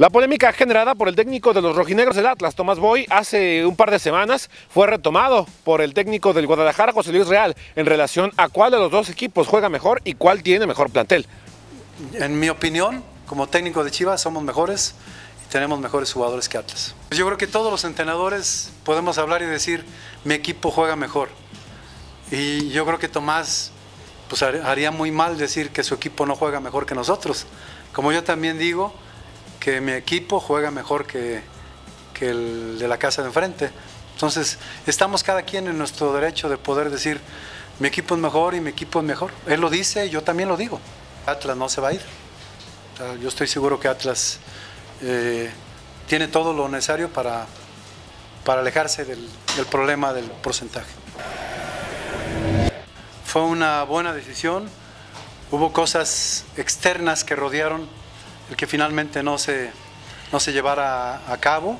La polémica generada por el técnico de los rojinegros del Atlas, Tomás Boy, hace un par de semanas fue retomado por el técnico del Guadalajara, José Luis Real, en relación a cuál de los dos equipos juega mejor y cuál tiene mejor plantel. En mi opinión, como técnico de Chivas, somos mejores y tenemos mejores jugadores que Atlas. Yo creo que todos los entrenadores podemos hablar y decir, mi equipo juega mejor. Y yo creo que Tomás pues, haría muy mal decir que su equipo no juega mejor que nosotros. Como yo también digo, que mi equipo juega mejor que, el de la casa de enfrente. Entonces, estamos cada quien en nuestro derecho de poder decir, mi equipo es mejor y mi equipo es mejor. Él lo dice, yo también lo digo. Atlas no se va a ir. yo estoy seguro que Atlas eh, tiene todo lo necesario para, para alejarse del problema del porcentaje. Fue una buena decisión. Hubo cosas externas que rodearon el que finalmente no se, no se llevara a cabo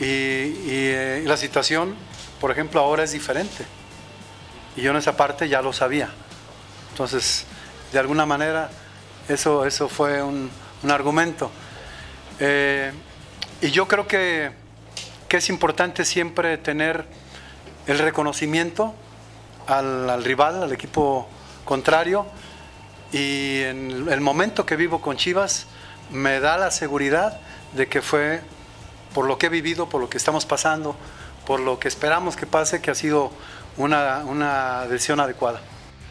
eh, y, la situación, por ejemplo, ahora es diferente. Y yo en esa parte ya lo sabía. Entonces, de alguna manera, eso, eso fue un, argumento. Eh, y yo creo que, que, es importante siempre tener el reconocimiento al rival, al equipo contrario, y en el momento que vivo con Chivas me da la seguridad de que fue por lo que he vivido, por lo que estamos pasando, por lo que esperamos que pase, que ha sido una, una decisión adecuada.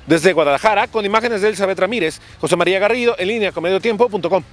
Desde Guadalajara, con imágenes de Elizabeth Ramírez, José María Garrido, en línea con mediotiempo.com.